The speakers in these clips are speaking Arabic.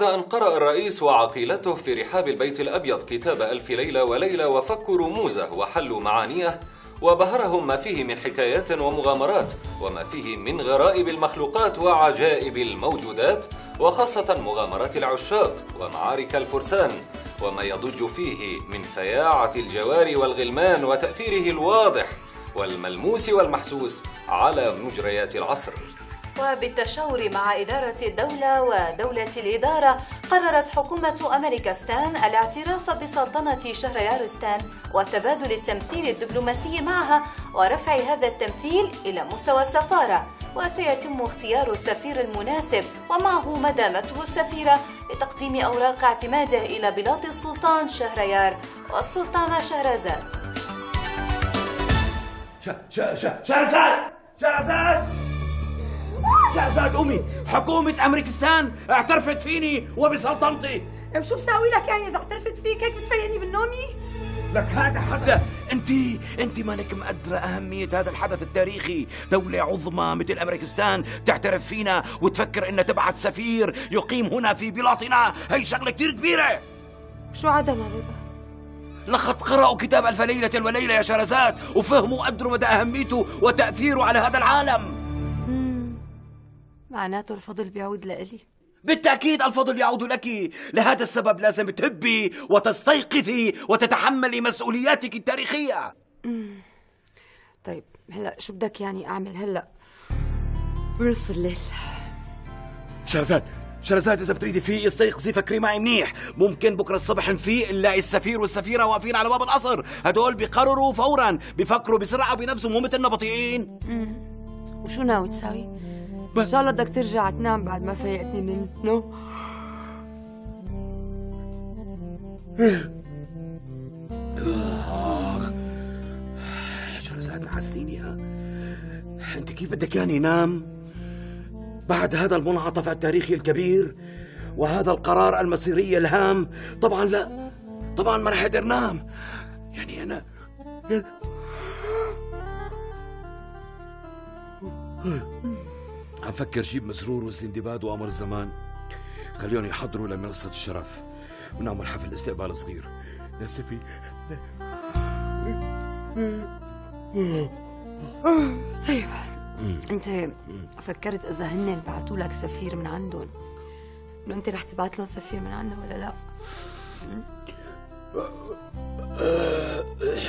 وبعد أن قرأ الرئيس وعقيلته في رحاب البيت الأبيض كتاب ألف ليلة وليلة وفكوا رموزه وحلوا معانيه وبهرهم ما فيه من حكايات ومغامرات وما فيه من غرائب المخلوقات وعجائب الموجودات وخاصة مغامرات العشاق ومعارك الفرسان وما يضج فيه من فياعة الجوار والغلمان وتأثيره الواضح والملموس والمحسوس على مجريات العصر. وبالتشاور مع إدارة الدولة ودولة الإدارة قررت حكومة أمريكاستان الاعتراف بسلطنة شهريارستان وتبادل التمثيل الدبلوماسي معها ورفع هذا التمثيل إلى مستوى السفارة. وسيتم اختيار السفير المناسب ومعه مدامته السفيرة لتقديم أوراق اعتماده إلى بلاط السلطان شهريار والسلطانة شهرزاد. شهرزاد! شهرزاد! شهزاد أمي. حكومة أمريكستان اعترفت فيني وبسلطنتي. وشو بساوي لك يعني إذا اعترفت فيك؟ هيك بتفيقني بالنومي؟ لك هذا حدث انت انت مانك مقدرة أهمية هذا الحدث التاريخي. دولة عظمى مثل أمريكستان تعترف فينا وتفكر إنها تبعث سفير يقيم هنا في بلاطنا. هي شغلة كثير كبيرة. شو عدم هذا؟ لقد قرأوا كتاب ألف ليلة وليلة يا شهرزاد وفهموا وقدروا مدى أهميته وتأثيره على هذا العالم. معناته الفضل بيعود لإلي. بالتأكيد الفضل يعود لك. لهذا السبب لازم تهبي وتستيقظي وتتحملي مسؤولياتك التاريخية. طيب هلا شو بدك يعني أعمل؟ هلا. بنص الليل. شهرزاد شهرزاد إذا بتريدي في استيقظي فكري معي منيح. ممكن بكرة الصبح نفيق نلاقي السفير والسفيرة واقفين على باب القصر. هدول بيقرروا فورا بيفكروا بسرعة وبنفسهم مو مثلنا بطيئين. وشو ناوي تساوي؟ إن شاء الله بدك ترجع تنام بعد ما فيقتني من النوم اخ شهرزاد نحستيني ها؟ أنت كيف بدك ياني نام؟ بعد هذا المنعطف التاريخي الكبير وهذا القرار المصيري الهام طبعا لا طبعا ما رح أقدر نام. يعني أنا عم فكر جيب مسرور وسندباد وقمر الزمان خليهم يحضروا لمنصة الشرف. ونعمل حفل استقبال صغير. يا سفي. طيب. أنت فكرت إذا هن بعثوا لك سفير من عندهم؟ إنه أنت رح تبعت لهم سفير من عندنا ولا لا؟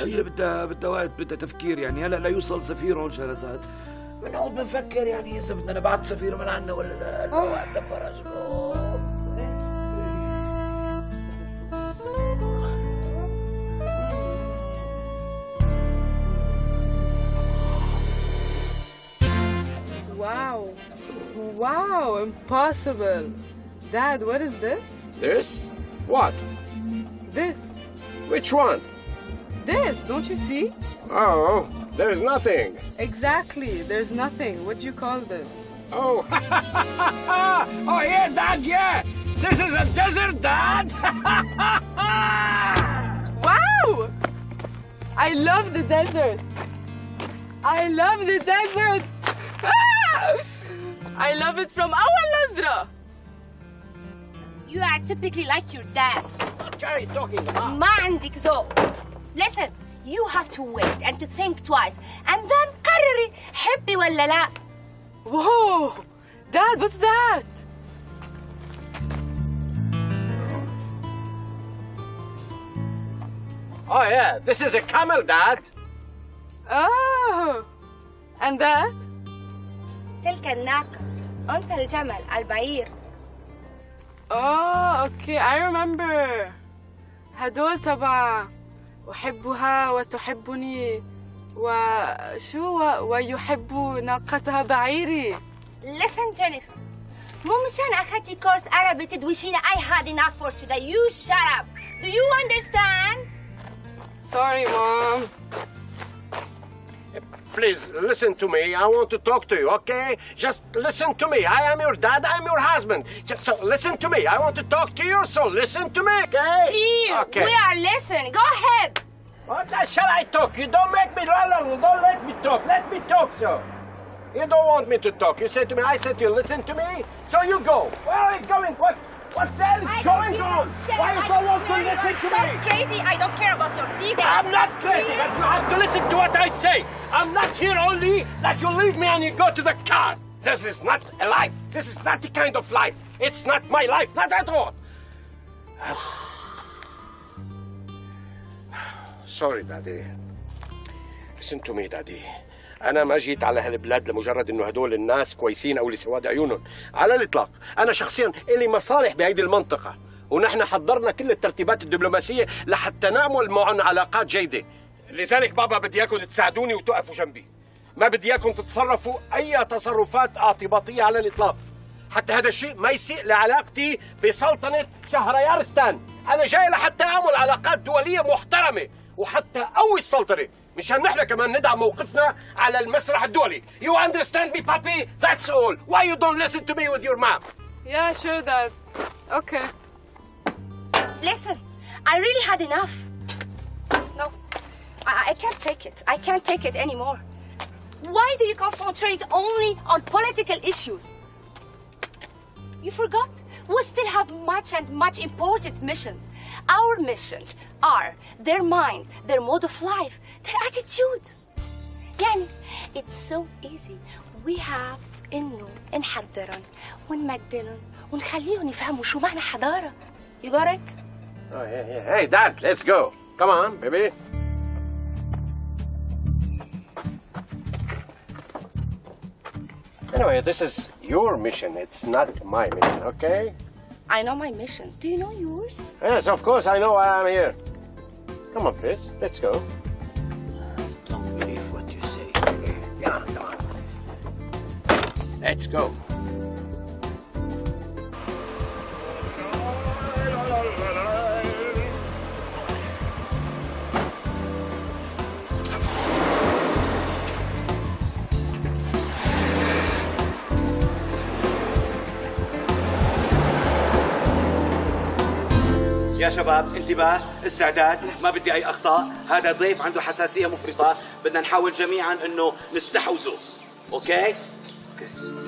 هي بدها بدها وقت بدها تفكير يعني. هلأ لا يوصل سفيرهم شهرزاد. بنقعد بنفكر يعني اذا بدنا نبعث سفير من عنا ولا لا الوقت فرج Wow. Wow, impossible. Dad, what is this? This? What? This. Which one? This, don't you see? Oh, There's nothing. Exactly. There's nothing. What do you call this? Oh. oh, yeah, Dad, yeah. This is a desert, Dad. wow. I love the desert. I love the desert. I love it from our Nazra. You are typically like your dad. What are you talking about? Man, Dixo. Listen, you have to wait and to think twice and then قرري حبي ولا لا. Whoa! Dad, what's that? Oh yeah, this is a camel, Dad. Oh, and that? تلك الناقة أنثى الجمل البعير. Oh, okay, I remember. هدول تبع أحبها وتحبني وشو ويحب ناقتها بعيري Listen Jennifer مو مشان أخذتي كورس عربي تدوشينا I had enough for today you shut up Do you understand? Sorry mom Please listen to me. I want to talk to you, okay? Just listen to me. I am your dad. I'm your husband. So, so listen to me. I want to talk to you, so listen to me, okay? Here, okay. we are listening. Go ahead. What shall I talk? You don't make me Don't let me talk. Let me talk, so. You don't want me to talk. You said to me, I said to you, listen to me. So you go. Where are you going? What? What's else I going on? a. Why you don't want to listen to You're so me? crazy. I don't care about your details. I'm not crazy, but you have to listen to what I say. I'm not here only that you leave me and you go to the car. This is not a life. This is not the kind of life. It's not my life, not at all. Sorry, Daddy. Listen to me, Daddy. أنا ما جيت على هالبلاد لمجرد إنه هدول الناس كويسين أو لسواد عيونهم، على الإطلاق، أنا شخصيا إلي مصالح بهيدي المنطقة، ونحن حضرنا كل الترتيبات الدبلوماسية لحتى نعمل معهم علاقات جيدة. لذلك بابا بدي إياكم تساعدوني وتقفوا جنبي. ما بدي إياكم تتصرفوا أي تصرفات اعتباطية على الإطلاق. حتى هذا الشيء ما يسيء لعلاقتي بسلطنة شهريارستان أنا جاي لحتى أعمل علاقات دولية محترمة وحتى أقوي السلطنة مشان نحن كمان ندعم موقفنا على المسرح الدولي You understand me, papi? That's all. Why you don't listen to me with your mom? Yeah, sure, Dad. Okay. Listen, I really had enough. No, I, I can't take it. I can't take it anymore. Why do you concentrate only on political issues? You forgot? We still have much and much important missions. Our missions are their mind, their mode of life, their attitude. يعني it's so easy. We have إنه نحضرهم ونمدلهم ونخليهم يفهموا شو معنى حضارة. You got it? Oh, yeah, yeah. Hey, Dad, let's go. Come on, baby. Anyway, this is your mission. It's not my mission, okay? I know my missions. Do you know yours? Yes, of course, I know why I'm here. Come on, please. Let's go. Don't believe what you say. Yeah, come on. Let's go. يا شباب انتباه استعداد ما بدي أي أخطاء. هذا ضيف عنده حساسية مفرطة بدنا نحاول جميعا إنه نستحوذه. أوكي؟ اجوا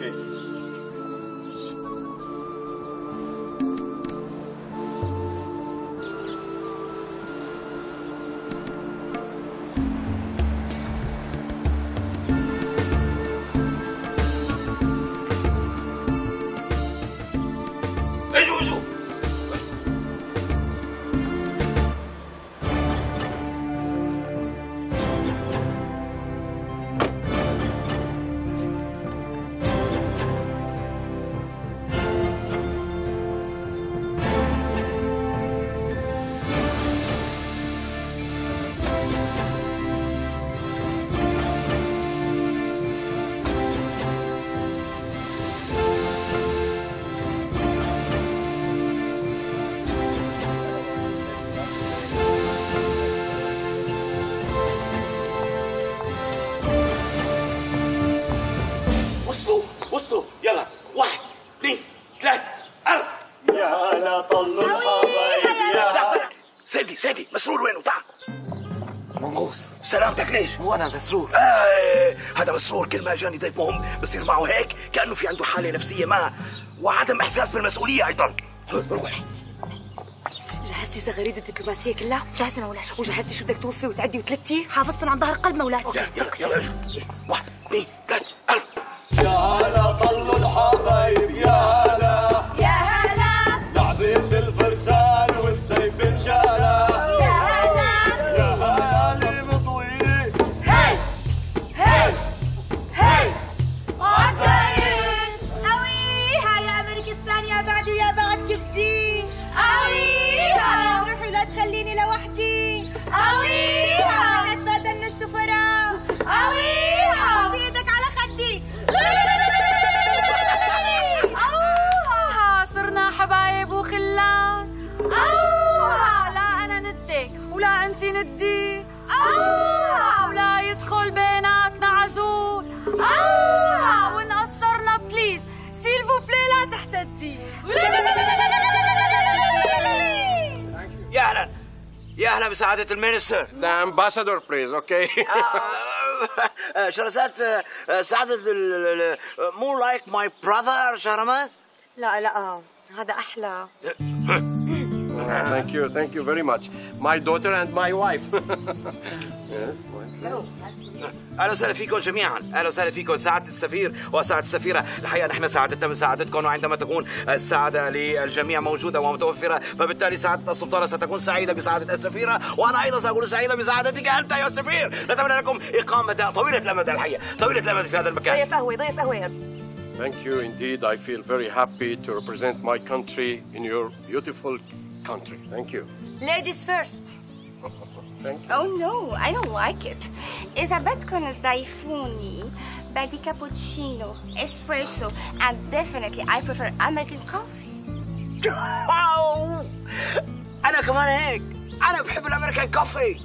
سلامتك ليش؟ هو أنا مسرور. آه هذا مسرور. كل ما اجاني ضيف مهم بصير معه هيك كأنه في عنده حالة نفسية ما وعدم إحساس بالمسؤولية أيضا. روح جهزتي زغاريد الدبلوماسية كلها؟ جاهزة مولاتي وجهزتي شو بدك توصفي وتعدي وتلتي؟ حافظتن عن ظهر قلب مولاتي يلا يلا اجوا واحد اثنين ثلاث أربعة يا أهلا يا أهلا بسعاده المينستر The ambassador, please, okay? شهرزاد آه، سعادة مو like my brother شهرمان لا لا هذا أحلى thank you, thank you very much. My daughter and my wife. أهلا وسهلا فيكم جميعا أهلا وسهلا فيكم سعادة السفير وسعادة السفيرة الحقيقة نحن سعادتنا من سعادتكم وعندما تكون السعادة للجميع موجودة ومتوفرة فبالتالي سعادة السلطانة ستكون سعيدة بسعادة السفيرة وأنا أيضا ساكون سعيدا بسعادتك أنت يا سفير نتمنى لكم إقامة طويلة الامد الحقيقة طويلة الامد في هذا المكان ضيف قهوه ضيف قهوه Thank you indeed. I feel very happy to represent my country in your beautiful country. Thank you. ladies first. Oh no, I don't like it. إذا بدكم تضيفوني بدي كابوتشينو, espresso, and definitely I prefer American coffee. واو أنا كمان هيك. أنا بحب الأمريكان كوفي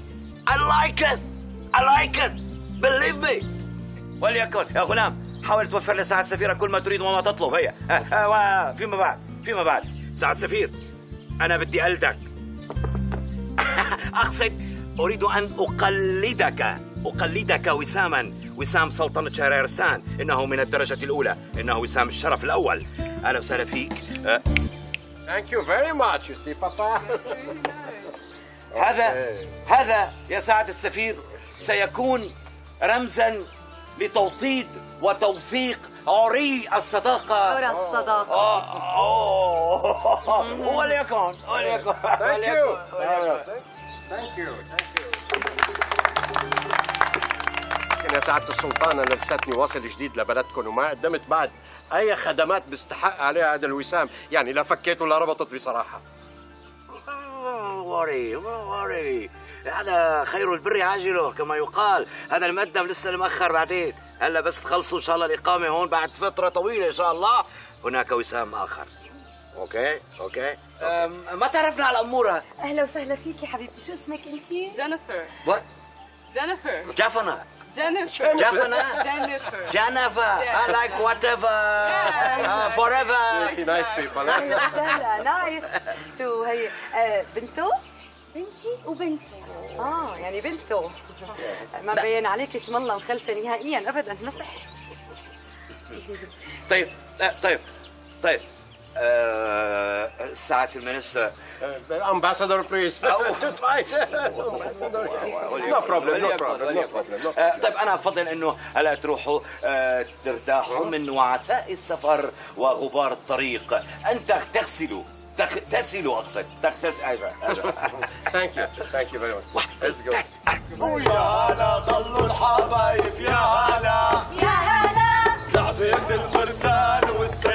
I like it. I like it. Believe me. وليكن يا غلام حاول توفر لسعادة السفيرة كل ما تريد وما تطلب. هي ها، ها، فيما بعد فيما بعد. سعادة السفير أنا بدي ألدك. أقصد أريد أن أقلدك أقلدك وساما وسام سلطنة شهريرستان إنه من الدرجة الأولى إنه وسام الشرف الأول أهلا وسهلا فيك أه، Thank you very much. You see, Papa. هذا هذا يا سعادة السفير سيكون رمزا لتوطيد وتوثيق عري الصداقة عرى الصداقة. آه، أوه. وليكن وليكن Thank you. وليكن. Thank you. Thank you. لكن يا سعادة السلطان أنا لساتني واصل جديد لبلدكم وما قدمت بعد أي خدمات بيستحق عليها هذا الوسام. يعني لا فكيت ولا ربطت بصراحة. worry worry هذا خير البر عاجله كما يقال. هذا المقدم لسه المأخر بعدين. هلا بس تخلصوا إن شاء الله الإقامة هون بعد فترة طويلة إن شاء الله. هناك وسام آخر. أوكي؟ أوكي؟ ما تعرفنا على الاموره أهلا وسهلا فيكي حبيبتي. شو اسمك أنت؟ Jennifer. what Jennifer. جافنا. Jennifer. جافنا؟ Jennifer. جانفا Yeah. I like whatever. Uh, forever. See, nice people. أهلا وسهلا. nice to هي آه، بنته بنتي. وبنته. آه يعني بنته ما بين عليك اسم الله مخلفه نهائيا ابدا مسح طيب آه، طيب طيب. آه، سعاده ال minister Ambassador, please. To try. No problem, no problem, no problem. No آه، طيب أنا أفضل أنه هلا تروحوا آه، ترتاحوا من وعثاء السفر وغبار الطريق ان تغتسلوا تغتسلوا أقصد تغتسل أيوه. Thank you. Thank you very much. Let's go. ويا هلا ضلوا الحبايب يا هلا يا هلا لعبة الفرسان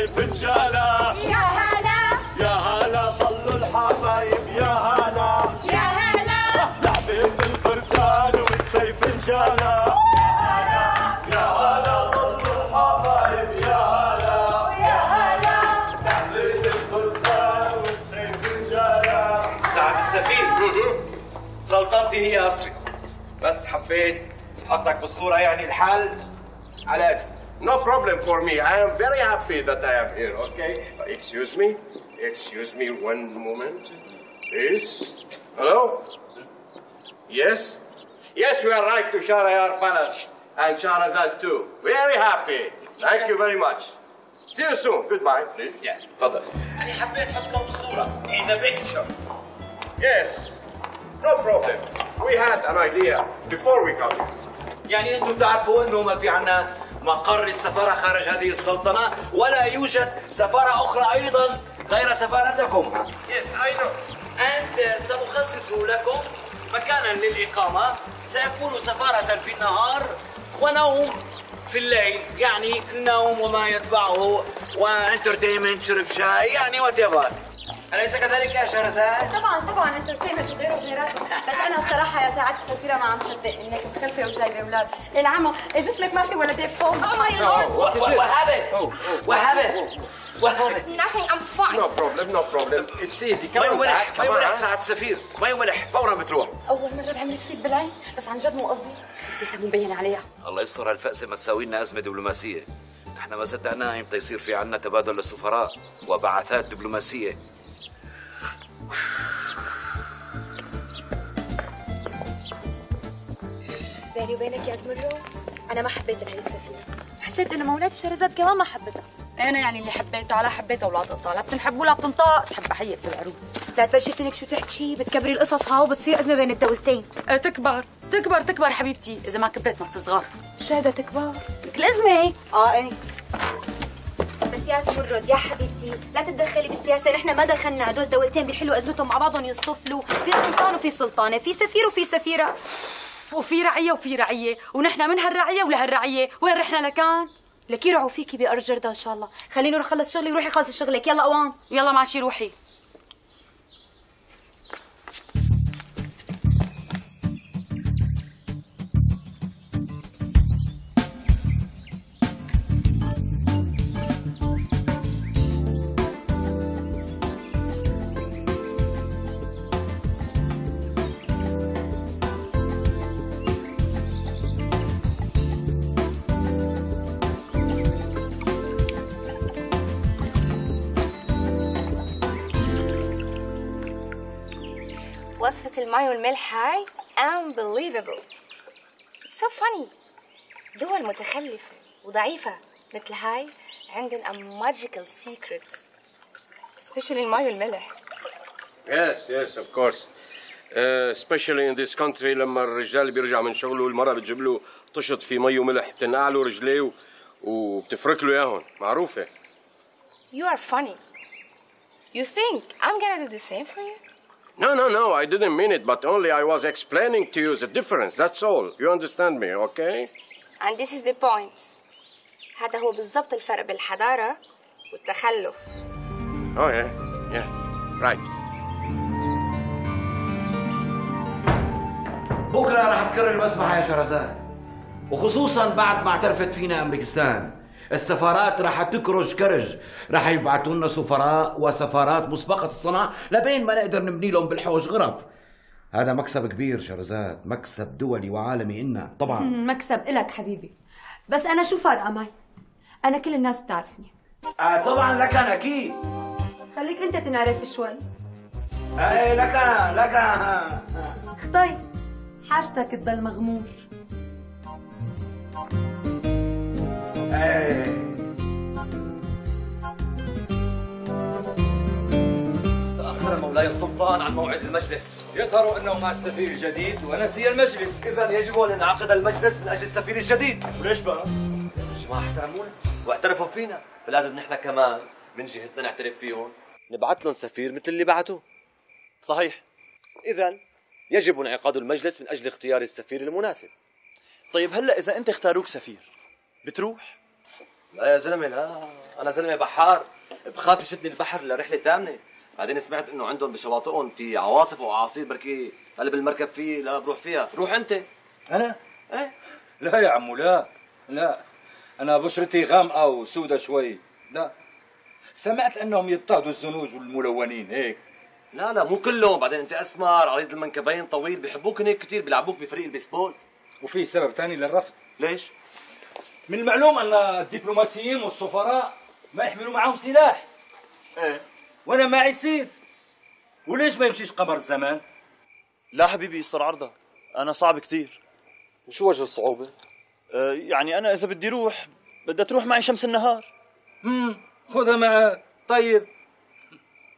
والسيف انجالا يا هلا. يا هلا ضلوا الحبايب يا هلا. يا هلا. لعبة الفرسان والسيف انجالا يا هلا. ضلوا الحبايب يا هلا. يا هلا. لعبة والسيف سعد السفير. سلطنتي هي قصري بس حبيت احطك بالصورة يعني الحال على قد No problem for me. I am very happy that I am here, okay? Excuse me. Excuse me one moment. Please. Hello? Yes? Yes, we arrived to Shahrayar Palace and Shahrazad too. Very happy. Thank you very much. See you soon. Goodbye, please. Yeah, تفضل يعني حبيت احطكم بالصوره in the picture Yes. No problem. We had an idea before we come here. يعني انتم تعرفوا انه ما في عنا مقر للسفاره خارج هذه السلطنة ولا يوجد سفارة أخرى أيضا غير سفارتكم. Yes, I know. أنت سنخصص لكم مكانا للإقامة. سيكون سفارة في النهار ونوم في الليل يعني النوم وما يتبعه و entertainment شرب شاي يعني what أليس كذلك يا شهرزاد؟ طبعا طبعا انترتينمنت وغيره وغيراته بس أنا الصراحة يا سعاده السفيره ما عم صدق انك مخلفه وجايبه أولاد. العمى جسمك ما في ولا ديب فوق. Oh my lord. وهبت وهبت وهبت Nothing, I'm fine. No problem, no problem. It's easy. ما on يملح. ما Come يملح. ساعة السفير ما يملح فورا بتروح. أول مرة بعمل كسيك بالعين. بس عن جد مو قصدي. خبيتها مو مبين عليها. الله يستر هالفأسة ما تساوي لنا أزمة دبلوماسية. نحن ما صدقنا إمتى يصير في عنا تبادل للسفراء وبعثات دبلوماسية. بيني وبينك يا زمرو أنا ما حبيت هاي السفيره حسيت انه مولاتي شهرزاد كمان ما حبتها أنا يعني اللي حبيتها لا حبيتها ولا تقطع لا بتنحب ولا بتنطق تحب حيه بس العروس. لا تبلشي تنك شو تحكي بتكبري القصص ها وبتصير أزمة بين الدولتين. أه تكبر تكبر تكبر حبيبتي إذا ما كبرت ما بتصغر. شو هذا تكبر؟ لك الأزمة آه إيه. يا زمرد يا حبيبتي لا تتدخلي بالسياسة. نحن ما دخلنا. هدول دولتين بيحلوا أزمتهم. مع بعضهم يصطفلوا. في سلطان وفي سلطانة. في سفير وفي سفيرة. وفي رعية وفي رعية. ونحن من هالرعية ولهالرعيه وين رحنا لكان؟ لك يرعوا فيكي بأرض جردة إن شاء الله. خليني أروح أخلص شغلي وروحي خلصي شغلك يلا قوام يلا معشي روحي. الماي والملح هاي؟ unbelievable. It's so funny. دول متخلفة وضعيفة مثل هاي عندهم a magical secret. Especially الماي والملح Yes, yes, of course. Uh, especially in this country لما الرجال بيرجع من شغله والمرأة بتجيب له طشت في مي وملح بتنقع له رجليه و- وبتفرك له إياهم. معروفة. You are funny. You think I'm gonna do the same for you? No, no, no, I didn't mean it, but only I was explaining to you the difference, that's all. You understand me, okay? And this is the point هذا هو بالضبط الفرق بين الحضارة والتخلف Oh, yeah, yeah, right. بكره راح تكرر المسبحه يا شهرزاد وخصوصا بعد ما اعترفت فينا امريكستان السفارات راح تكرج كرج. راح يبعثوا لنا سفراء وسفارات مسبقة الصنع لبين ما نقدر نبني لهم بالحوش غرف. هذا مكسب كبير شهرزاد مكسب دولي وعالمي إلنا طبعا. مكسب إلك حبيبي. بس أنا شو فارقة معي؟ أنا كل الناس بتعرفني. آه طبعا لك أنا أكيد. خليك أنت تنعرف شوي. إيه لك لك طيب حاجتك تضل مغمور. تأخر مولاي السلطان عن موعد المجلس. يظهر أنه مع السفير الجديد ونسي المجلس. إذا يجب أن ينعقد المجلس من أجل السفير الجديد. وليش بقى؟ الجماعة احترمونا واعترفوا فينا. فلازم نحن كمان. من جهتنا نعترف فيهم. نبعث لهم سفير مثل اللي بعتوه صحيح. إذا يجب انعقاد المجلس من أجل اختيار السفير المناسب. طيب هلأ إذا أنت اختاروك سفير بتروح؟ لا يا زلمة لا. أنا زلمة بحار. بخاف يشدني البحر لرحلة تامنة. بعدين سمعت إنه عندهم بشواطئهم في عواصف وأعاصير بركي قلب المركب فيه لا بروح فيها. روح أنت. أنا؟ إيه. لا يا عمو لا. لا. أنا بشرتي غامقة وسودة شوي. لا. سمعت إنهم يضطهدوا الزنوج والملونين هيك. لا لا مو كلهم. بعدين أنت أسمر عريض المنكبين طويل بيحبوك هيك كثير بيلعبوك بفريق البيسبول. وفي سبب ثاني للرفض. ليش؟ من المعلوم أن الدبلوماسيين والسفراء ما يحملوا معهم سلاح. إيه. وأنا معي سيف. وليش ما يمشيش قمر الزمان؟ لا حبيبي يصير عرضة. أنا صعب كتير. شو وجه الصعوبة؟ آه يعني أنا إذا بدي روح بدها تروح معي شمس النهار. امم خذها معك طيب.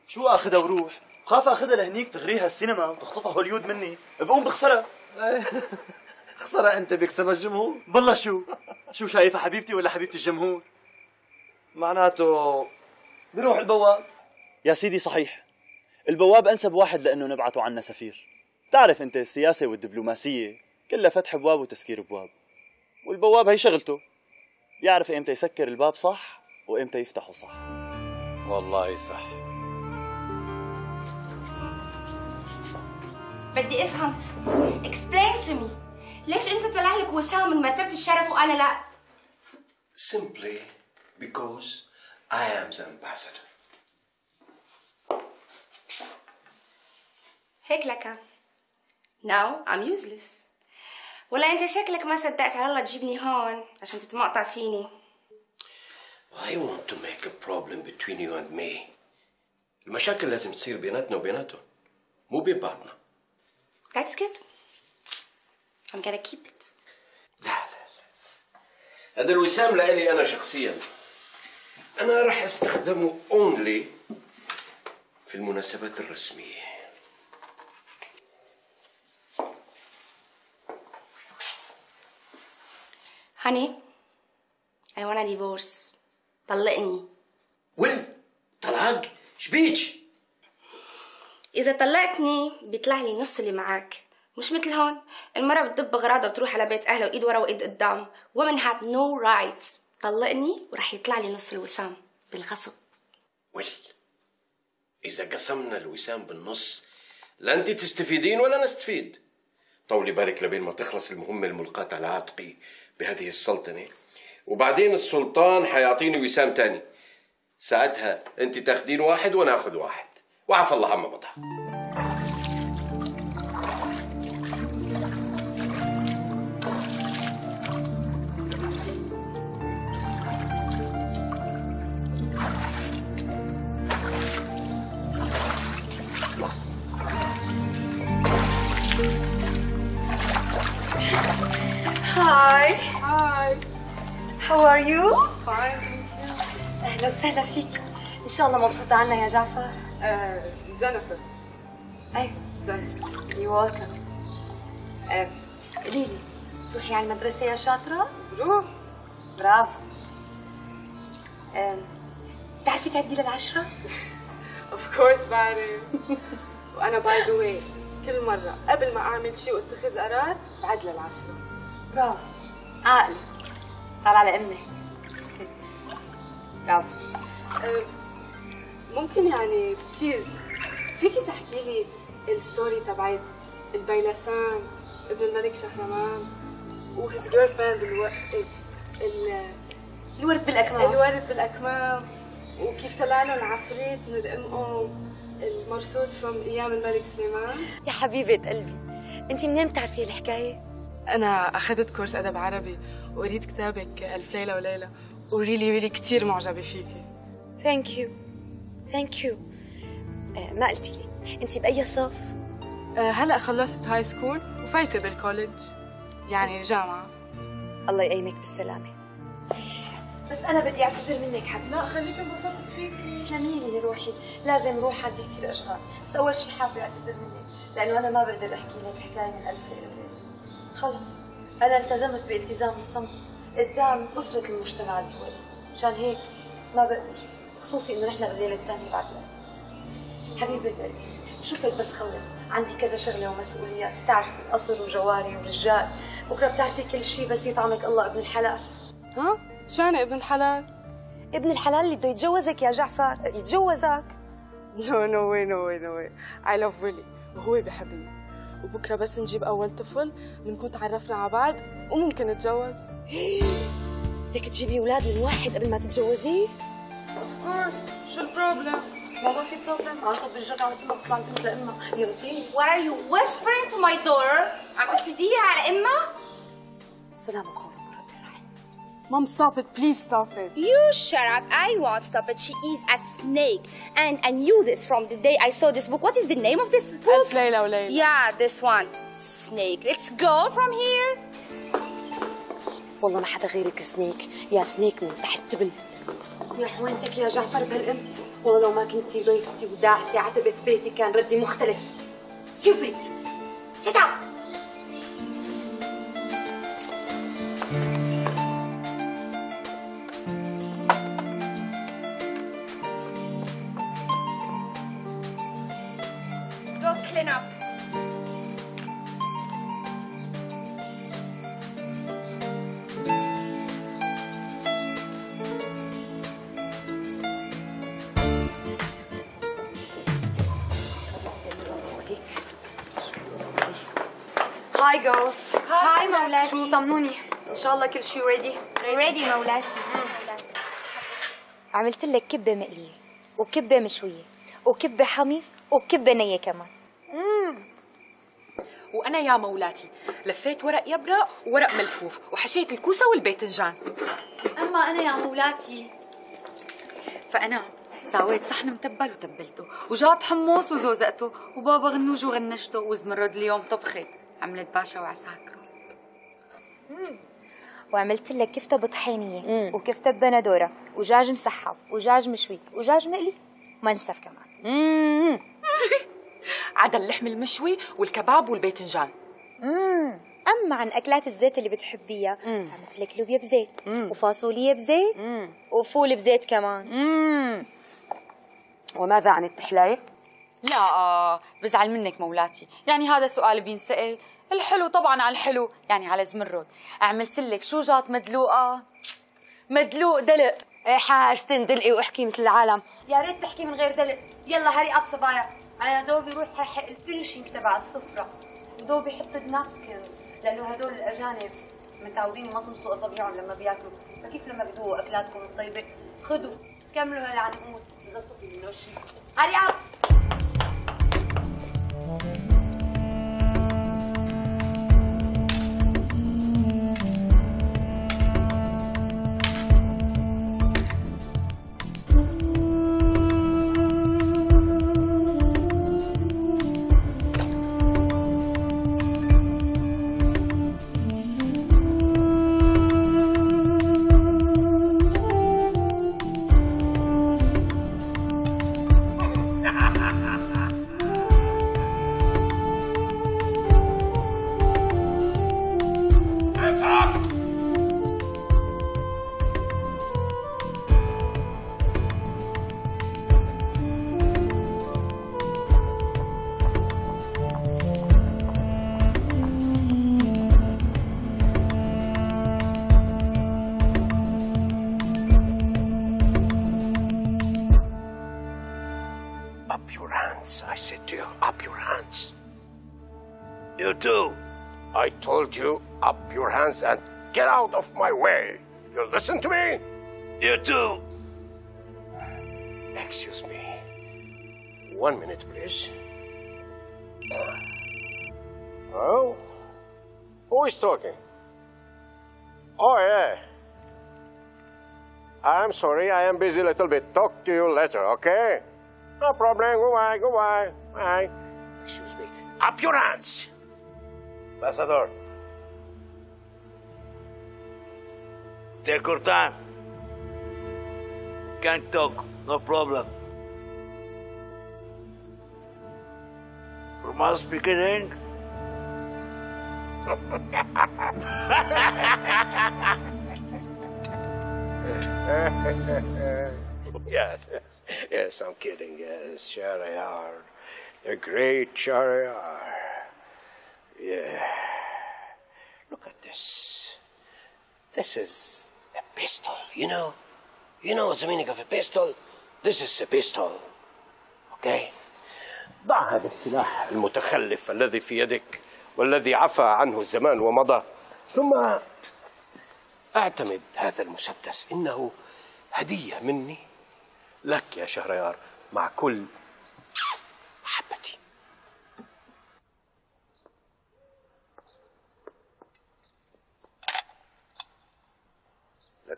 شو آخذها وروح؟ بخاف آخذها لهنيك تغريها السينما وتخطفها هوليود مني. بقوم بخسرها. خسارة أنت بيكسبها الجمهور. بالله شو؟ شو شايفها حبيبتي ولا حبيبتي الجمهور؟ معناته بيروح البواب. يا سيدي صحيح. البواب أنسب واحد لأنه نبعته عنا سفير. تعرف أنت السياسة والدبلوماسية كلها فتح ابواب وتسكير ابواب والبواب هي شغلته. بيعرف إمتى يسكر الباب صح وإمتى يفتحه صح. والله صح. بدي أفهم. Explain to me. ليش انت طلع لك وسام من مرتبة الشرف وأنا لا Simply because I am the ambassador. هيك لك now I'm useless ولا انت شكلك ما صدقت على الله تجيبني هون عشان تتمقطع فيني I want to make a problem between you and me. المشاكل لازم تصير بيناتنا وبيناتهم مو بين بعضنا. that's good I'm gonna keep it. هذا الوسام لإلي أنا شخصيا. أنا راح أستخدمه اونلي في المناسبات الرسمية. Honey I want a divorce. طلقني. وين طلاق؟ شبيج إذا طلقتني بيطلع لي نص اللي معك مش مثل هون. المرة بتدب أغراضها وتروح على بيت أهلها وإيد ورا وإيد قدام. Women have no rights. طلقني ورح يطلع لي نص الوسام بالغصب ويل إذا قسمنا الوسام بالنص لا أنت تستفيدين ولا نستفيد. طولي بالك لبين ما تخلص المهمة الملقاة على عاتقي بهذه السلطنة. وبعدين السلطان حيعطيني وسام تاني. ساعتها أنت تاخدين واحد وأنا أخذ واحد. وعفى الله عما مضى. hi hi how are you fine أهلا وسهلا فيك. إن شاء الله مبسوطة عنا يا جعفر. جينيفر أي. جينيفر you welcome قولي لي تروحي على المدرسة يا شاطرة؟ بروح برافو. بتعرفي تعدي للعشرة؟ of course بعرف. وأنا by the way كل مرة قبل ما أعمل شيء وأتخذ قرار بعد للعشرة. برافو. عقلي طالع على أمي. برافو أه، ممكن يعني please فيكي تحكي لي ال story تبعت البيلسان ابن الملك شهرمان و his girlfriend ألو... ال... الورد بالأكمام. الورد بالأكمام وكيف طلع لهم عفريت من القمقم المرصود from أيام الملك سليمان؟ يا حبيبة قلبي انت منين بتعرفي الحكاية أنا اخذت course أدب عربي وقريت كتابك الف ليله وليله و really really كثير معجبه فيكي thank you thank you ما قلتي لي. أنت بأي صف؟ أه، هلأ خلصت high school وفايتة بال college يعني الجامعة الله يقيمك بالسلامة. بس أنا بدي أعتذر منك حبيبتي. لا خليك انبسطت فيكي تسلمي لي روحي. لازم روح عندي كثير اشغال بس أول شيء حابة أعتذر منك لأنه أنا ما بقدر أحكي لك حكاية من ليله وليله خلص. أنا التزمت بالتزام الصمت. قدام أسرة المجتمع الدولي. مشان هيك ما بقدر خصوصي إنه نحن بالليلة الثانية بعد حبيبه قلبي بشوفك بس خلص. عندي كذا شغلة ومسؤوليات. بتعرفي قصر وجواري ورجال بكرة بتعرفي كل شيء بس يطعمك الله ابن الحلال. ها؟ شان ابن الحلال؟ ابن الحلال اللي بده يتجوزك يا جعفر. يتجوزك. no no way no way no way I love Willy وهو بحبني وبكرة بس نجيب أول طفل بنكون تعرفنا على بعض وممكن نتجوز. بدك تجيبي أولاد من واحد قبل ما تتجوزيه of course شو ال problem ما ما في problem آه طب الجرة على تمها بتطلع بنت لامها يا لطيف. What are you whispering to my daughter? عم تسديها على امها سلام Mom, stop it. Please stop it. You shut up. I won't stop it. She is a snake. And I knew this from the day I saw this book. What is the name of this book? ألف ليلة وليلة. Yeah, this one. Snake. Let's go from here. والله ما حدا غيرك سنيك يا سنيك من تحت تبن يا حوينتك يا جعفر بهالام والله لو ما كنتي ضيفتي وداعسة عتبة بيتي كان ردي مختلف stupid shut up girls hi مولاتي شو طمنوني ان شاء الله كل شيء ready ready مولاتي عملت لك كبة مقلية وكبة مشوية وكبة حمص وكبة نية كمان. وأنا يا مولاتي لفيت ورق يبرق وورق ملفوف وحشيت الكوسة والباذنجان أما أنا يا مولاتي. فأنا سويت صحن متبل وتبلته وجاط حمص وزوزقته وبابا غنوج وغنشته وزمرد اليوم طبخت. عملت باشا وعساكره وعملت لك كفتة بطحينية وكفتة بندورة ودجاج مسحب ودجاج مشوي ودجاج مقلي. ومنسف كمان. مم. عدا اللحم المشوي والكباب والباذنجان مم. أما عن أكلات الزيت اللي بتحبيها عملت لك لوبيا بزيت وفاصوليا بزيت وفول بزيت كمان. مم. وماذا عن التحلاية؟ لا آه بزعل منك مولاتي. يعني هذا سؤال بينسأل. الحلو طبعا على الحلو يعني على زمرد عملت لك شو جاط مدلوقة؟ مدلوق دلق. إيه حاجتك دلق وأحكي مثل العالم. يا ريت تحكي من غير دلق. يلا hurry up صبايا أنا دوبي روح الحق ال finishing تبع السفرة. ودوبي حط ال napkins لأنه هدول الأجانب متعودين يمصمصوا اصابعهم لما بياكلوا. فكيف لما بدوقوا أكلاتكم الطيبة؟ خذوا كملوا هالعنقود إذا صفي منه شيء هري اب You do. I told you, up your hands and get out of my way. You listen to me? You do. Excuse me. One minute, please. Oh? Who is talking? Oh, yeah. I'm sorry, I am busy a little bit. Talk to you later, okay? No problem. Goodbye, goodbye. Bye. Excuse me. Up your hands. Take your time. Can't talk, no problem. From us beginning. yes, yes, I'm kidding. Yes, Shahryar. The great Shahryar. Yeah. Look at this. This is a pistol, you know? You know what's the meaning of a pistol? This is a pistol. Okay? ضع هذا السلاح المتخلف الذي في يدك والذي عفى عنه الزمان ومضى ثم اعتمد هذا المسدس إنه هدية مني لك يا شهريار مع كل محبتي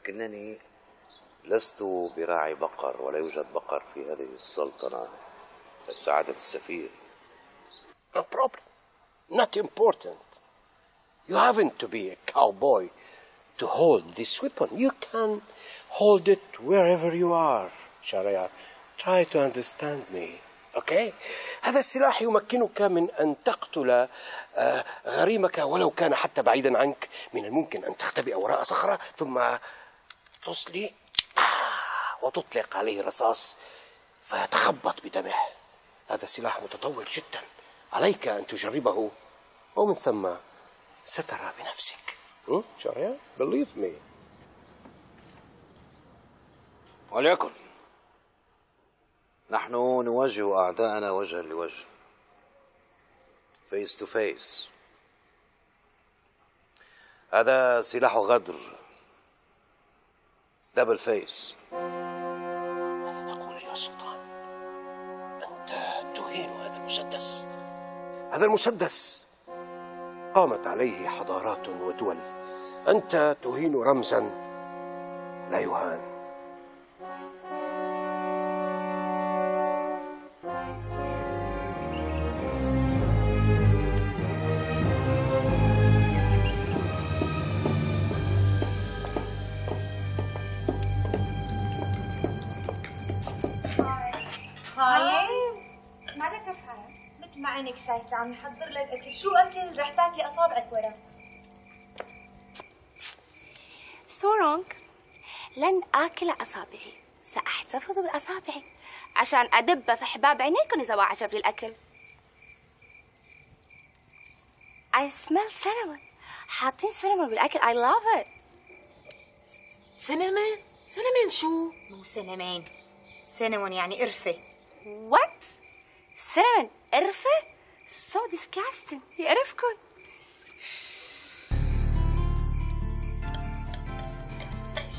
لكنني لست براعي بقر ولا يوجد بقر في هذه السلطنة سعادة السفير No problem. Not important. You haven't to be a cowboy to hold this weapon. You can hold it wherever you are, Shahryar. Try to understand me. Okay? هذا السلاح يمكنك من أن تقتل آه، غريمك ولو كان حتى بعيدا عنك من الممكن أن تختبئ وراء صخرة ثم تصلي آه، وتطلق عليه رصاص فيتخبط بدمه. هذا سلاح متطور جدا. عليك أن تجربه ومن ثم سترى بنفسك. م? شهريار believe me. وليكن نحن نواجه أعداءنا وجها لوجه. face to face هذا سلاح غدر. double face ماذا تقول يا سلطان؟ أنت تهين هذا المسدس. هذا المسدس قامت عليه حضارات ودول. أنت تهين رمزا لا يهان. هاي مالك كفاية مثل ما عينك شايفة عم نحضر لك أكل. شو أكل؟ رح تاكلي أصابعك ورا. So wrong. لن آكل أصابعي. سأحتفظ بأصابعي. عشان أدب في حباب عينيكم إذا ما عجبني الأكل I smell cinnamon. حاطين cinnamon بالأكل. I love it. cinnamon cinnamon شو؟ مو cinnamon cinnamon يعني قرفة. What? cinnamon قرفة؟ So disgusting.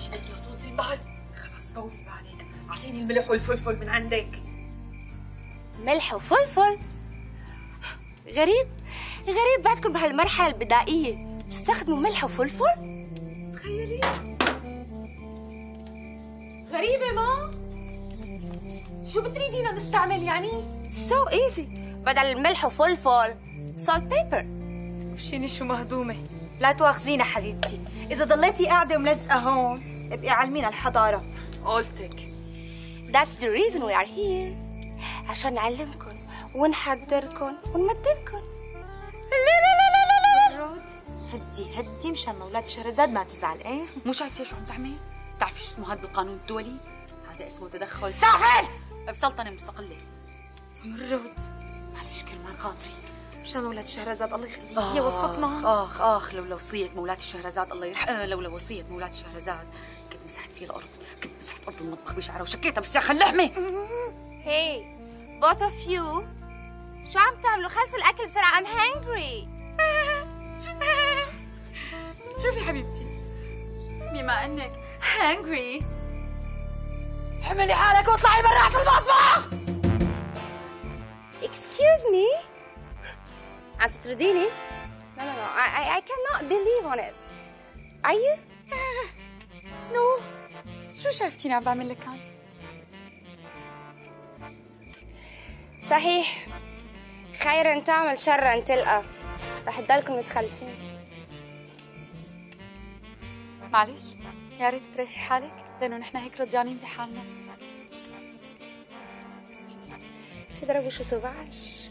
بدي طولتي البال خلص طولي بالك. أعطيني الملح والفلفل من عندك. ملح وفلفل؟ غريب. غريب بعدكم بهالمرحلة البدائية. بتستخدموا ملح وفلفل؟ تخيلي. غريبة ما؟ شو بتريدينا نستعمل يعني؟ So easy. بدل الملح وفلفل salt pepper وشيني شو مهضومة. لا تواخذينا حبيبتي. إذا ضليتي قاعدة وملزقة هون ابقي علمينا الحضارة. قولتك That's the reason we are here. عشان نعلمكم ونحضركم ونمدلكم لا لا لا لا لا لا. هدي هدي مشان مولات شهرزاد ما تزعل إيه؟ مو شايفة شو عم تعمل؟ بتعرفي شو اسمه هذا بالقانون الدولي؟ هذا اسمه تدخل. سافر! بسلطنة مستقلة. زمرد معلش كرمال خاطري. مشان مولات شهرزاد الله يخليك. هي وسطنا آخ آخ لولا وصية مولات الشهرزاد الله يرحم آه لولا وصية مولات الشهرزاد. كنت مسحت فيه الأرض. كنت مسحت أرض المطبخ بشعرها وشكيتها بسياخ اللحمة. Hey both of you. شو عم تعملوا؟ خلصوا الأكل بسرعة. I'm hungry. شوفي حبيبتي؟ بما أنك hungry. حملي حالك واطلعي برات المطبخ! Excuse me. عم تطرديني؟ No no no. I, I, I cannot believe on it. Are you? نو. شو شايفتيني عم بعمل لك كان؟ صحيح. خيرا تعمل شرا تلقى. رح تضلكم متخلفين. معلش. يا ريت تريحي حالك. لأنه نحن هيك رضيانين بحالنا. تضربوا شو سبعش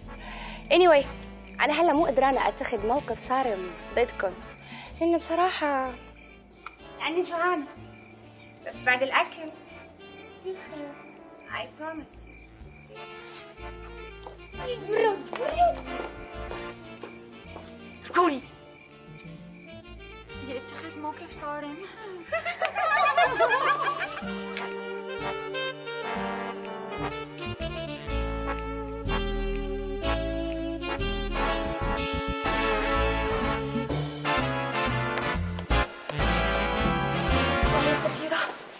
anyway أنا هلا مو قدرانة أتخذ موقف صارم ضدكم. لأنه بصراحة يعني جوعانة بس بعد الأكل. بصير خير. I promise you. زمرد كوني يتخذ موقف صارم.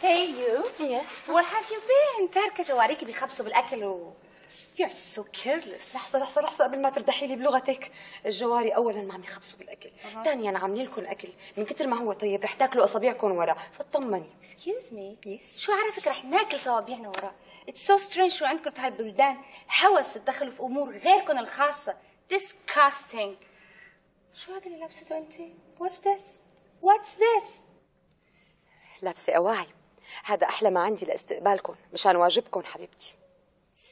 Hey you. Yes. Where have you been؟ تاركة جواريكي بيخبصوا بالأكل و You're so careless. لحظة لحظة لحظة قبل ما تردحي لي بلغتك الجواري أولا ما عم يخبصوا بالأكل. ثانيا عاملين لكم أكل من كتر ما هو طيب رح تاكلوا أصابعكم ورا. فاطمني. Excuse me. Yes. شو عرفك رح ناكل صوابعنا ورا؟ It's so strange شو عندكم في هالبلدان. هوس تدخلوا في أمور غيركم الخاصة. Disgusting. شو هذا اللي لابسته أنت؟ What's this? What's this? لابسة أواعي. هذا أحلى ما عندي لإستقبالكم مشان واجبكم حبيبتي.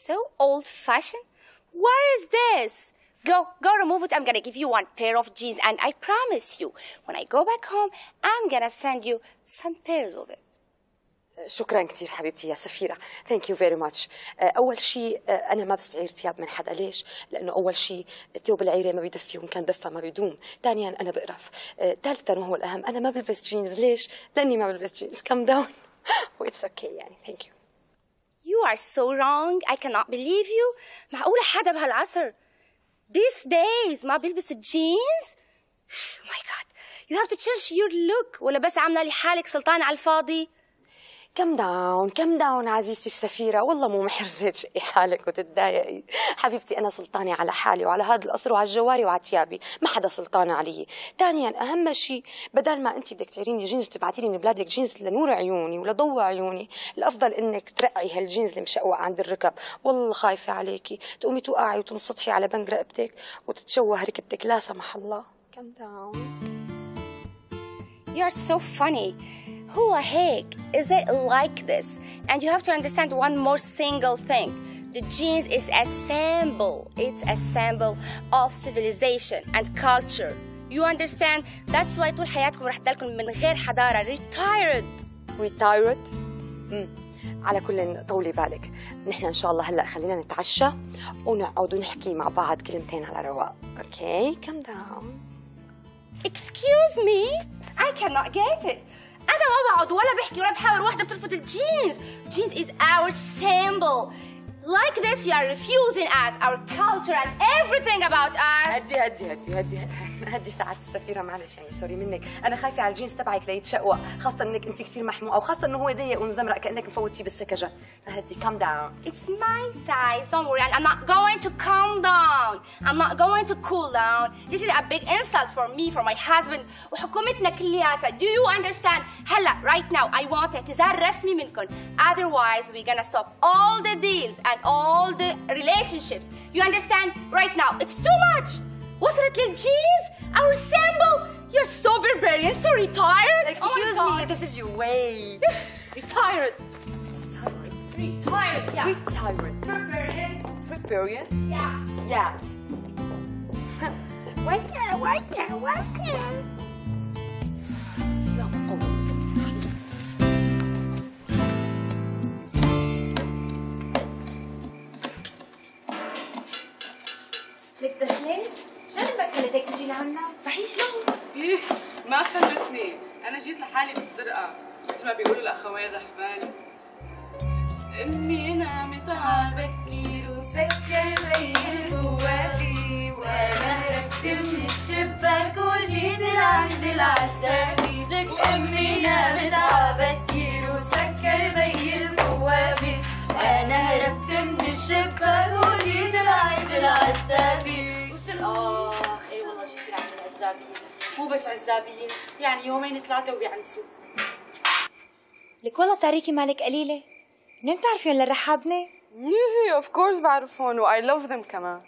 So old fashioned. What is this? Go, go remove it. I'm gonna give you one pair of jeans, and I promise you, when I go back home, I'm gonna send you some pairs of it. شكرا كثير حبيبتي يا سفيرة thank you very much أول شيء آه، أنا ما بستعير ثياب من حدا ليش؟ لأنه أول شيء ثوب العيرة ما بيدفي وإن كان دفى ما بيدوم ثانيا أنا بقرف آه، ثالثا وهو الأهم أنا ما بلبس جينز ليش؟ لأني ما بلبس جينز calm down و it's okay يعني thank you You are so wrong. I cannot believe you. معقولة حدا بهالعصر These days ما بيلبس jeans? Oh my god. You have to change your look ولا بس عاملة لحالك سلطانة على الفاضي؟ calm down calm down عزيزتي السفيرة؟ والله مو محرزة تشقي حالك وتتضايقي. حبيبتي أنا سلطانة على حالي وعلى هذا القصر وعلى الجواري وعلى ثيابي ما حدا سلطانة علي. ثانيا أهم شيء بدل ما أنت بدك تعيريني جينز وتبعتي لي من بلادك جينز لنور عيوني ولضوء عيوني الأفضل إنك ترقعي هالجينز المشقوق عند الركب. والله خايفة عليكي. تقومي توقعي وتنسطحي على بنك ركبتك وتتشوه ركبتك. لا سمح الله. calm down. You're so funny. هو هيك. Is it like this? And you have to understand one more single thing. The jeans is a symbol. It's a symbol of civilization and culture. You understand? That's why طول حياتكم رح تضلكم من غير حضارة retired. retired مم. على كل طولي بالك نحن ان شاء الله هلا خلينا نتعشى ونقعد ونحكي مع بعض كلمتين على رواق اوكي كم داون Excuse me? I cannot get it. أنا ما بقعد ولا بحكي ولا بحاور واحدة بترفض الجينز. Jeans is our symbol. Like this, you are refusing us, our culture and everything about us. هدي هدي هدي هدي هدي ساعات السفيرة معلش يعني سوري منك أنا خايفة على الجينز تبعك ليتشقوق خاصة إنك أنت كثير محموقة وخاصة إنه هو ضيق ومزمرق كأنك مفوتيه بالسكجة هدي كم داون It's my size. Don't worry. I'm not going to calm down. I'm not going to cool down. This is a big insult for me, for my husband. وحكومتنا كلياتها. Do you understand? هلا, right now, I want اعتذار رسمي منكم. Otherwise, we're gonna stop all the deals and all the relationships. You understand? Right now, it's too much. وصلت للجينز? Our symbol. You're so barbarian, so retired. Excuse oh me, this is your way. retired. Retired, yeah. Retired. Barbarian. Barbarian? Yeah. Yeah. Why yeah, why yeah, why yeah? No. Oh. لك تسليم شو المكنة بدك تجي لعنا؟ صحيح شلون؟ إيه ما فهمتني. أنا جيت لحالي بالسرقة. مثل ما بيقولوا الاخوات حبال أمي نامت على بكير وسكر بي البوابي وأنا هربت من الشباك وجيت لعند العساكر. لك أمي نامت على بكير وسكر بي البوابي وأنا هربت من الشباك وجيت لعند العساكر وش الاخ اي والله جيت لعند العزابين مو بس عزابين يعني يومين ثلاثة وبيعنسوا لك والله تاريكي مالك قليلة منين بتعرفيهم للرحابنة؟ يهي of course بعرفهم و I love them كمان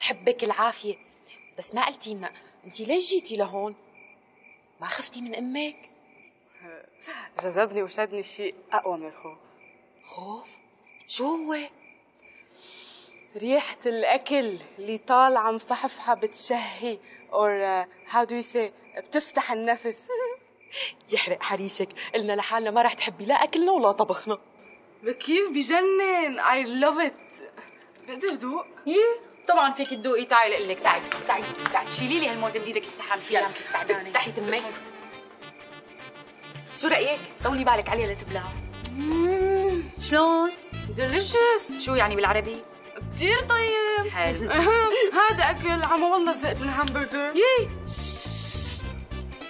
تحبك العافية بس ما قلتي لنا انت ليش جيتي لهون؟ ما خفتي من أمك؟ جذبني وشدني شيء أقوى من الخوف خوف؟ شو هو؟ ريحة الأكل اللي طالعة مفحفحة بتشهي or uh, how do you say بتفتح النفس. يحرق حريشك. قلنا لحالنا ما رح تحبي لا أكلنا ولا طبخنا. كيف بجنن. I love it. بقدر دوق؟ إيه؟ طبعا فيك تدوقي. تعي لقول لك تعي تعي تعي شيلي لي هالموزة بإيدك لسه حامشيلها مثل السعدانه افتحي تمك شو رأيك؟ طولي بالك عليها لتبلع شلون؟ ديليشس شو يعني بالعربي؟ كتير طيب. حلو. هذا أكل عم والله زهقت من الهامبرجر يي.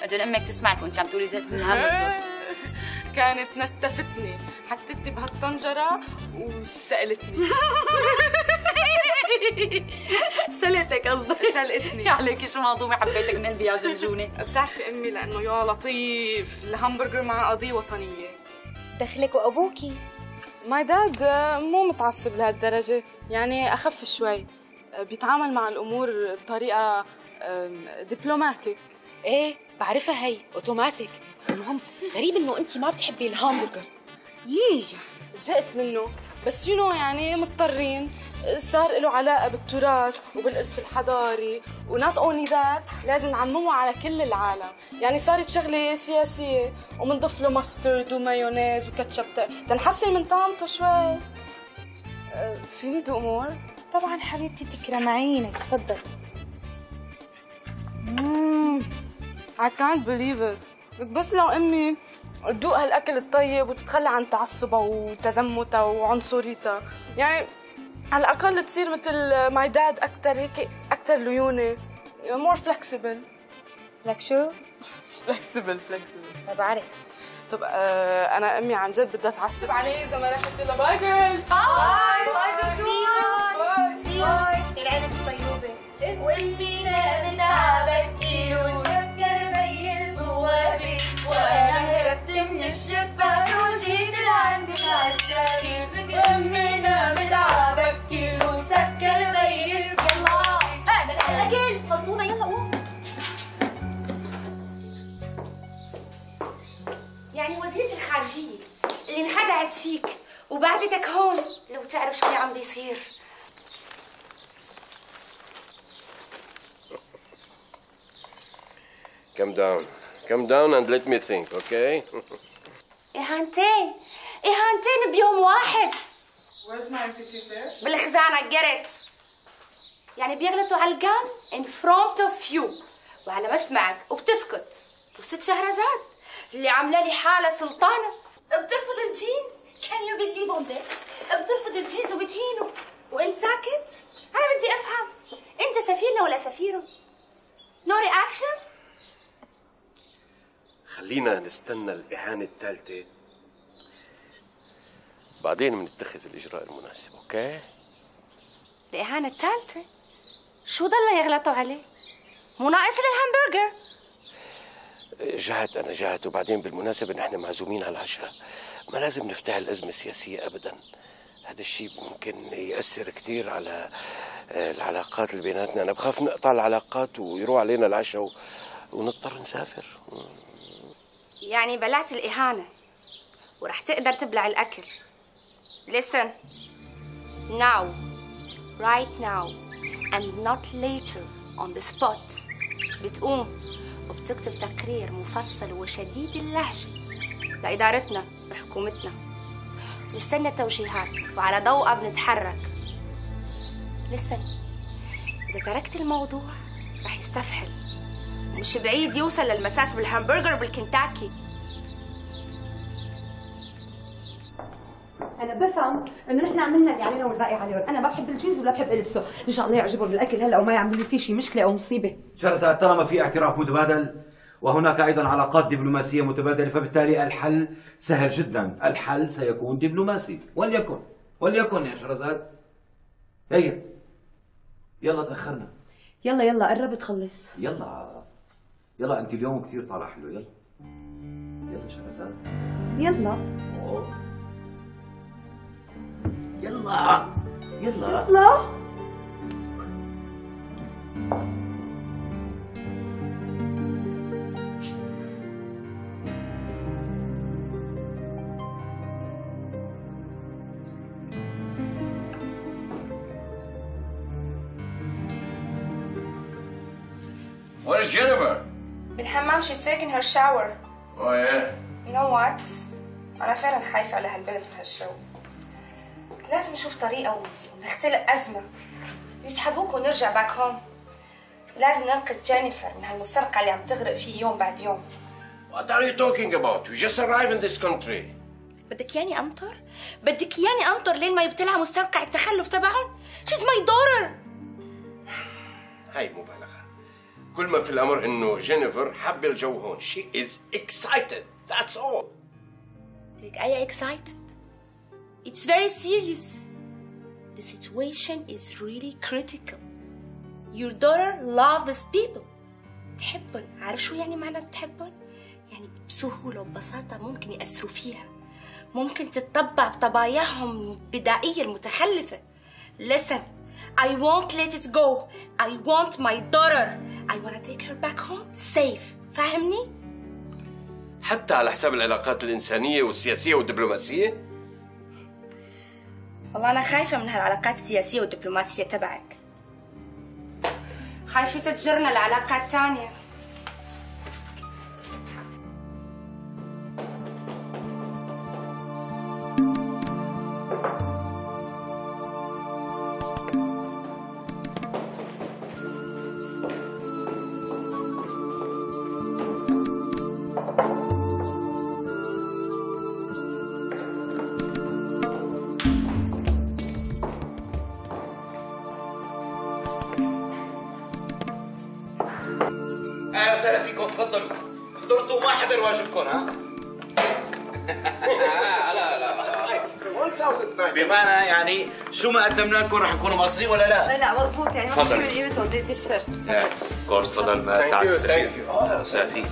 بدل أمك تسمعك وأنت عم تقولي زهقت من الهامبرجر كانت نتفتني. حطتني بهالطنجرة وسألتني. سلقتك قصدك. سلقتني يا عليكي شو مهضومة حبيتك من قلبي يا جنجونة بتعرفي أمي لأنه يا لطيف. الهامبرجر مع قضية وطنية. دخلك وأبوكي. my dad مو متعصب لهالدرجة. يعني أخف شوي. بيتعامل مع الأمور بطريقة diplomatic إيه بعرفها هي اوتوماتيك المهم غريب إنه انت ما بتحبي الهامبرجر. يي زهقت منه. بس you يعني مضطرين. صار له علاقة بالتراث وبالإرث الحضاري. و not only that لازم نعممه على كل العالم. يعني صارت شغلة سياسية. ومنضيف له mustard ومايونيز وكاتشب. تنحسن من طعمته شوي. أه، فيني دوق more؟ طبعا حبيبتي تكرم عينك تفضل. I can't believe it. بس لو أمي تدوق هالأكل الطيب وتتخلى عن تعصبها وتزمتها وعنصريتها. يعني على الأقل تصير مثل my dad أكثر هيك أكثر ليونة. More flexible. لك شو؟ flexible ما بعرف. طب آه أنا أمي عن جد بدها تعصب علي إذا ما رحت لها. bye girl bye bye see you see you العيلة الطيوبة وامي نامت على بكير البوابة وأنا هربت من الشباك وجيت لعند العساكر امي نامت على بكير وسكر زي البوابة هذا الاكل خلصونا يلا قوم يعني وزيرة الخارجية اللي انخدعت فيك وبعدتك هون لو تعرف شو اللي عم بيصير Come down. Come down and let me think, okay? إهانتين إهانتين بيوم واحد. Where's my there? بالخزانة قرت يعني بيغلطوا على الجينز in front of you. وعلى مسمعك وبتسكت. وست شهرزاد اللي عاملة لي حالة سلطانة. بترفض الجينز. Can you believe on this? بترفض الجينز وبتهينه. وإنت ساكت. أنا بدي أفهم. إنت سفيرنا ولا سفيرة؟ No reaction. خلينا نستنى الإهانة الثالثة. بعدين بنتخذ الإجراء المناسب okay؟ الإهانة الثالثة؟ شو ضل يغلطوا عليه؟ مو ناقص لي الهامبرجر جهت أنا جهت وبعدين بالمناسبة نحن معزومين على العشاء ما لازم نفتعل أزمة سياسية أبدا. هذا الشيء ممكن يأثر كثير على آه، العلاقات اللي بيناتنا. أنا بخاف نقطع العلاقات ويروح علينا العشاء و... ونضطر نسافر. يعني بلعت الإهانة ورح تقدر تبلع الأكل. Listen. Now. Right now. And not later. On the spot. بتقوم وبتكتب تقرير مفصل وشديد اللهجة لإدارتنا وحكومتنا. نستنى التوجيهات وعلى ضوءها بنتحرك. Listen. إذا تركت الموضوع رح يستفحل. مش بعيد يوصل للمساس بالهامبرجر بالكنتاكي. أنا بفهم إنه نحن عملنا اللي علينا والباقي عليهم. أنا ما بحب الجينز ولا بحب البسه إن شاء الله يعجبهم بالاكل هلا وما يعملوا لي فيه شي مشكلة أو مصيبة. شهرزاد طالما في اعتراف متبادل وهناك أيضا علاقات دبلوماسية متبادلة فبالتالي الحل سهل جدا. الحل سيكون دبلوماسي. وليكن وليكن يا شهرزاد هيا. يلا تأخرنا. يلا يلا قرب تخلص. يلا. يلا انت اليوم كثير طالع حلو يلا يلا شهرزاد يلا أوه. يلا يلا يلا Where's Jennifer? بالحمام she's taking her shower Oh yeah. you know what أنا فعلا خايفة على هالبنت من هالجو لازم نشوف طريقة ونختلق أزمة يسحبوك ونرجع باك هوم لازم ننقذ جينيفر من هالمستنقع اللي عم تغرق فيه يوم بعد يوم What are you talking about? You just arrived in this country. بدك ياني أنطر؟ بدك ياني أنطر لين ما يبتلع مستنقع التخلف تبعهم؟ She's my daughter هاي مبالغة. كل ما في الأمر إنه جينيفر حابة الجو هون. Is excited. That's all. Like, are you excited? It's very serious. The situation is really critical. Your daughter loves people. تحبن عارف شو يعني معنى تحبن؟ يعني بسهولة وببساطة ممكن يأثروا فيها ممكن تتطبع بطباياهم البدائية المتخلفة Listen, I won't let it go. I want my daughter. I want to take her back home safe. فاهمني؟ حتى على حساب العلاقات الإنسانية والسياسية والدبلوماسية. والله أنا خايفة من هالعلاقات السياسية والدبلوماسية تبعك خايفة تجرنا لعلاقات تانية قدمنا لكم رح نكونوا مقصرين ولا لا؟ لا مزبوط يعني ما من قيمتهم ديس فيرست يس كورس تفضل سعد السفير. فيك